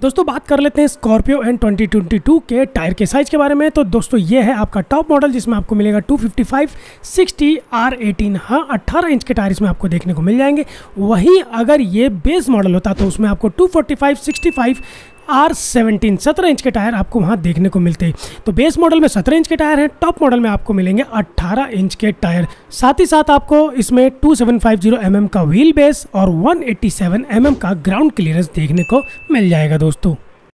दोस्तों, बात कर लेते हैं स्कॉर्पियो एन 2022 के टायर के साइज़ के बारे में। तो दोस्तों, ये है आपका टॉप मॉडल जिसमें आपको मिलेगा 255 60 आर एटीन हाँ 18 इंच के टायर इसमें आपको देखने को मिल जाएँगे। वहीं अगर ये बेस मॉडल होता तो उसमें आपको 245 65 आर सेवनटीन सत्रह इंच के टायर आपको वहाँ देखने को मिलते हैं। तो बेस मॉडल में सत्रह इंच के टायर हैं टॉप मॉडल में आपको मिलेंगे अट्ठारह इंच के टायर। साथ ही साथ आपको इसमें two seven five zero M का व्हील बेस और वन एट्टी सेवन एम का ग्राउंड क्लियरेंस देखने को मिल जाएगा दोस्तों।